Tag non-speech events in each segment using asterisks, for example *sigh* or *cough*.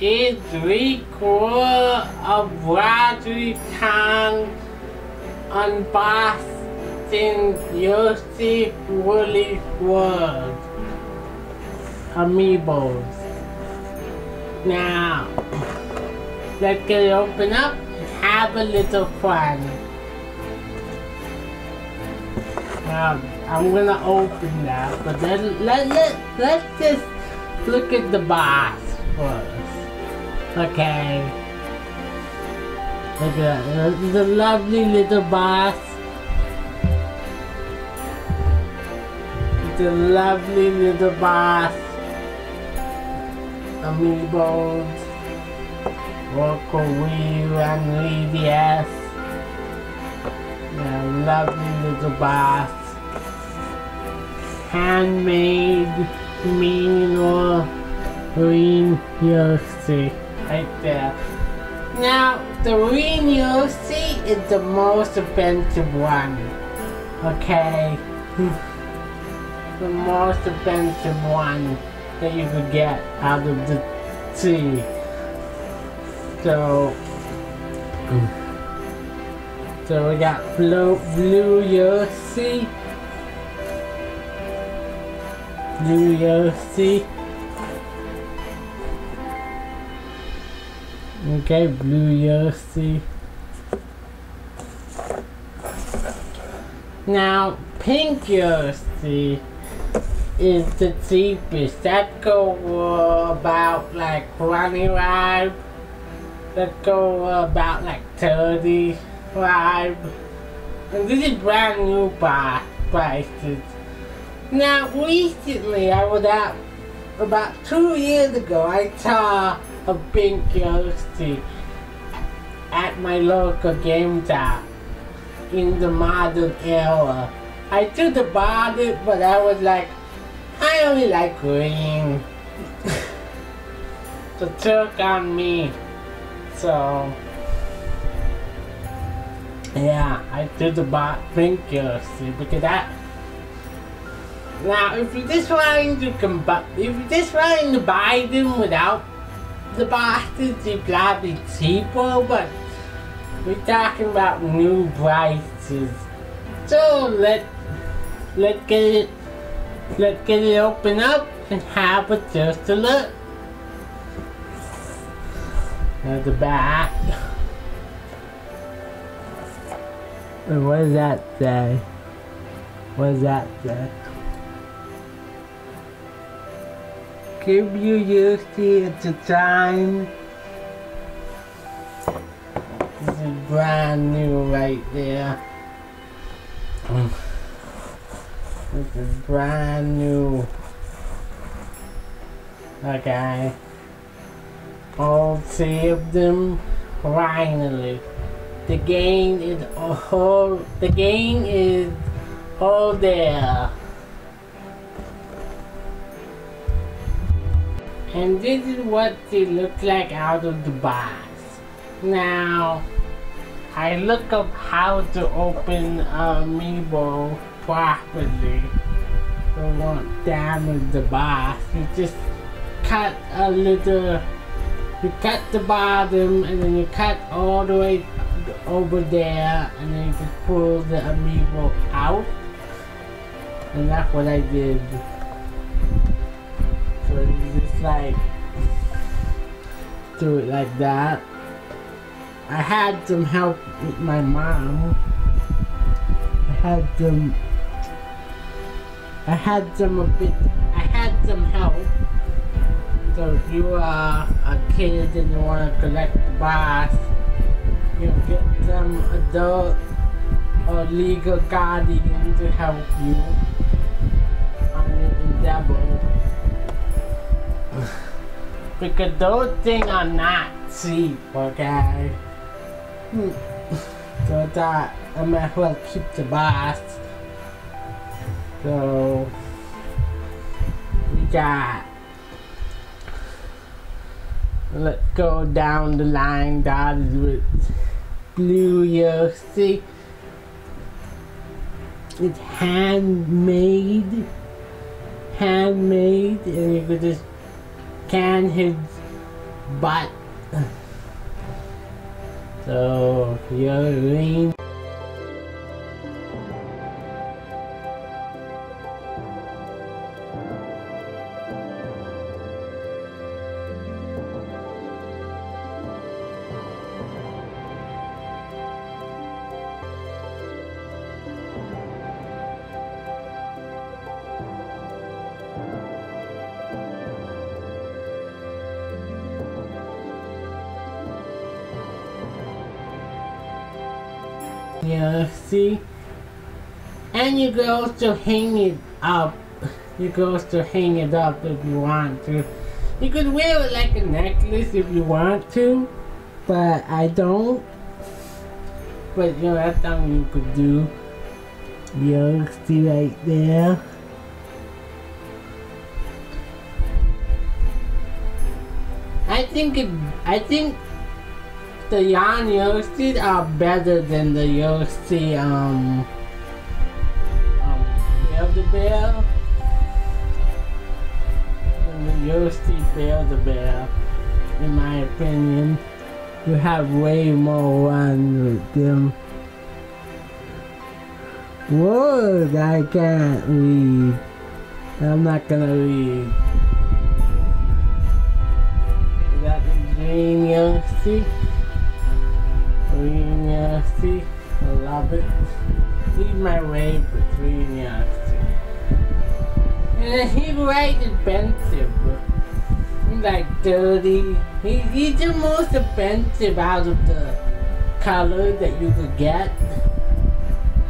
is record of Roger Khan unboxing Yoshi Woolly World amiibos. Now, let's get it open up and have a little fun. Now, I'm gonna open that, but then let, let, let's just look at the box first. Okay. Look at that. This is a lovely little box. It's a lovely little box. Amiibos. Rocco Wii and 3DS. Yeah, lovely little box. Handmade Mino Green Yoshi. Right there. Now, the Green Yoshi is the most expensive one. Okay? *laughs* the most expensive one that you could get out of the sea. So, so we got blue, blue Yoshi, blue Yoshi. Okay, blue Yoshi. Now, pink Yoshi is the cheapest. That go about like 25. That go about like 35. And this is brand new buy prices. Now, recently, I was out about two years ago. I saw a pink Yoshi at my local game shop in the modern era. I took about it, but I was like, I only like green. *laughs* so took on me. So yeah, I did the bot pink Yoshi because that now if you're just trying to combi if you're just trying to buy them without the boxes, they're probably cheaper, but we're talking about new prices. So let let's get it let's get it open up and have a just a look. At the back. And what does that say? What does that say? Give you Yoshi at the time. This is brand new right there. This is brand new. Okay. All three of them finally. The game is all the game is all there. And this is what they look like out of the box. Now, I look up how to open Amiibo properly. Don't want damage the box. You just cut a little, you cut the bottom and then you cut all the way over there and then you just pull the Amiibo out. And that's what I did. Like do it like that. I had some help with my mom. I had some I had some a bit I had some help. So if you are a kid and you wanna collect the boss, you get some adult or legal guardian to help you on your endeavor. Because those things are not cheap, okay? Hmm. *laughs* So I thought I might as well keep the boss. So we got let's go down the line dotted with blue Yoshi. It's handmade. Handmade and you could just can his butt. So, you're Yeah, uh, see? And you can also hang it up. You can also hang it up if you want to. You could wear it like a necklace if you want to, but I don't. But you know, that's something you could do. Yeah, see right there. I think it, I think the Yarn Yoshi are better than the Yoshi um um Build-A-Bear. Than the Yoshi Build-A-Bear, in my opinion. You have way more fun with them. Word I can't read. I'm not gonna read. Is that the Green Yoshi? Right expensive. He's like 30. He, he's the most expensive out of the colors that you could get.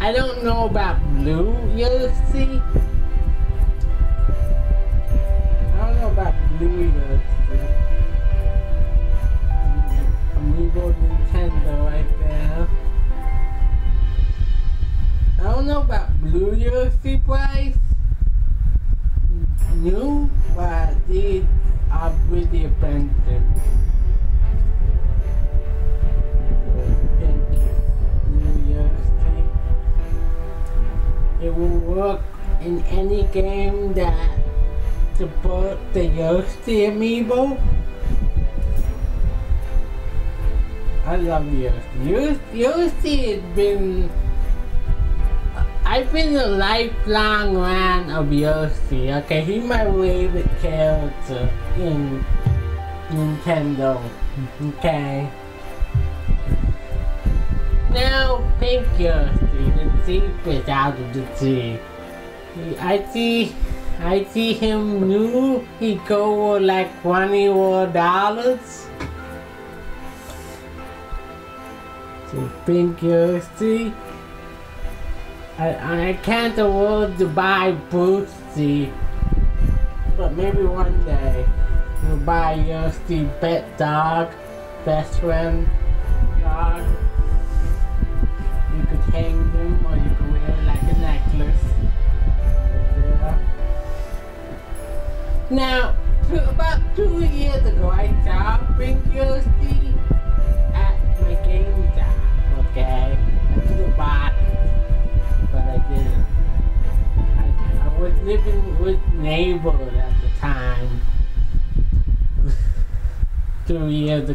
I don't know about blue Yoshi. I In any game that support the Yoshi amiibo. I love Yoshi. Yoshi, has been. I've been a lifelong fan of Yoshi. Okay, he's my favorite character in Nintendo. Okay. Now, thank Yoshi, the secret out of the sea. I see, I see him new. He go like twenty more dollars. So Pink Yoshi. I, I can't afford to buy Poochy, but maybe one day we'll buy Yoshi pet dog, best friend dog.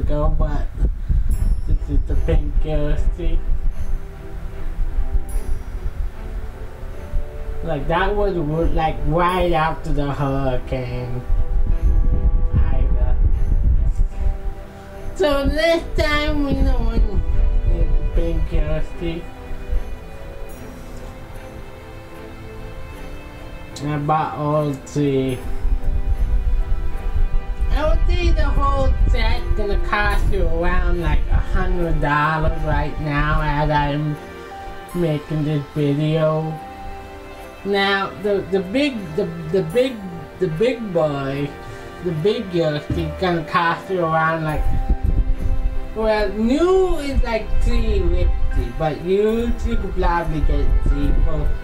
Ago, but this is the Pink Yoshi. Like that was like right after the hurricane. So this time we know it's Pink all three. I would the whole set gonna cost you around like a hundred dollars right now as I'm making this video. Now the the big the the big the big boy, the big Yoshi gonna cost you around like well new is like three fifty, but used you could probably get it cheaper.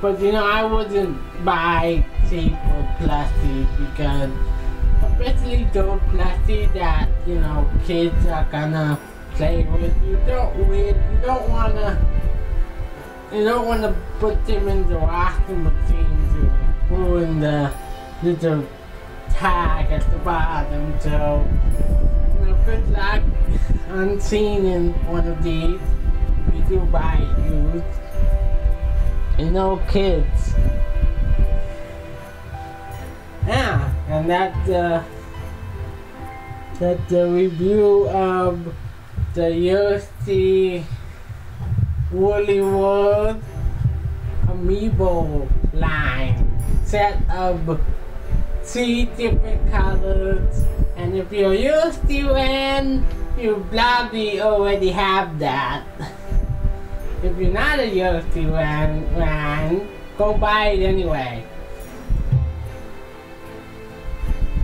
But you know I wouldn't buy cheap or plastic because especially those plastic that you know kids are gonna play with. You don't with you don't wanna you don't want to put them in the washing machine to ruin the little tag at the bottom. So, you know, good luck *laughs* on in one of these. We do buy used. You know, kids. Yeah, and that uh, that the review of the USD Woolly World Amiibo line. Set of three different colors. And if you're used to one you probably already have that *laughs* if you're not a to one, one go buy it anyway.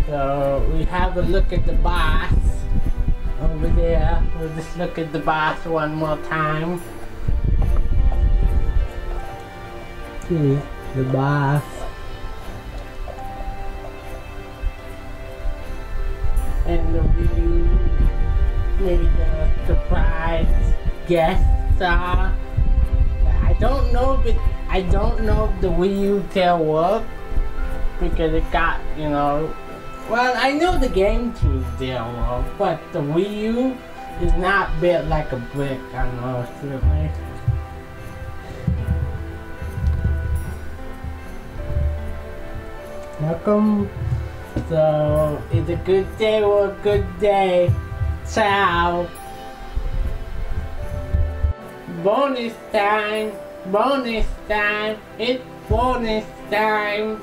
So we have a look at the box over there. We'll just look at the box one more time. See the box and the review made a surprise guest star. I don't know if it, I don't know if the Wii U tail work because it got you know well I know the GameCube work but the Wii U is not built like a brick unfortunately. Welcome. So, it's a good day or a good day. Ciao. Bonus time. Bonus time. It's bonus time.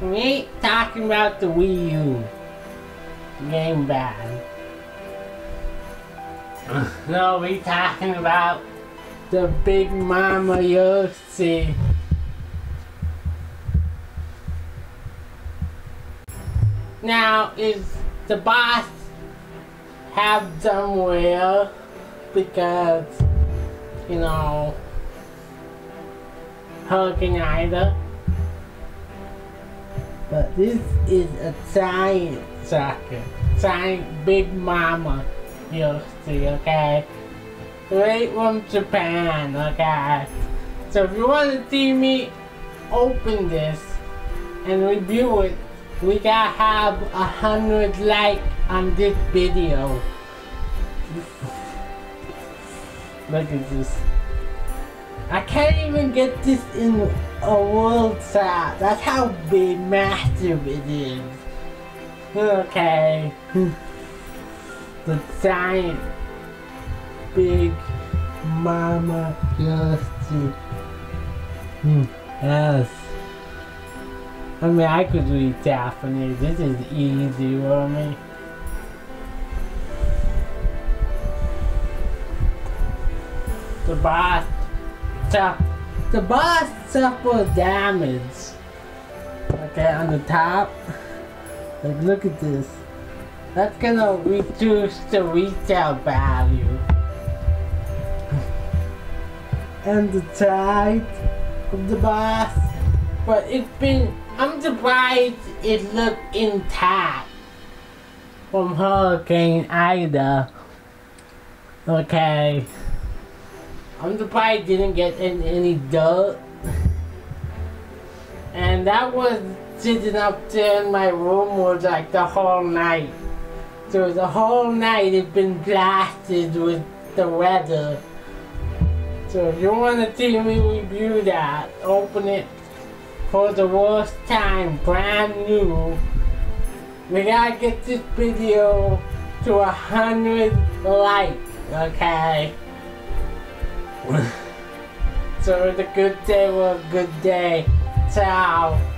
We ain't talking about the Wii U. Game bad. *laughs* No, we talking about the Big Mama Yoshi. Now, is the boss have done well? because, you know, Hurricane Ida? But this is a giant soccer, giant Big Mama, you'll see, okay? Right from Japan, okay? So if you want to see me open this and review it, we gotta have a hundred like on this video. *laughs* Look at this. I can't even get this in a world size. That's how big, massive it is. Okay. *laughs* the giant, big mama Justin. Hmm. Yes. I mean, I could read Japanese. This is easy for me. The boss, the boss suffered damage. Okay, on the top. Like, look at this. That's gonna reduce the retail value. *laughs* and the side of the boss. But it's been I'm surprised it looked intact from Hurricane Ida. Okay. I'm didn't get in any dirt. And that was sitting up there in my room was like the whole night. So the whole night it's been blasted with the weather. So if you want to see me review that, open it for the worst time, brand new. We gotta get this video to a hundred likes, okay? So a good day or a good day. Ciao.